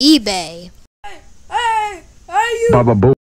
eBay. Hey, hey, are you. Baba Boo.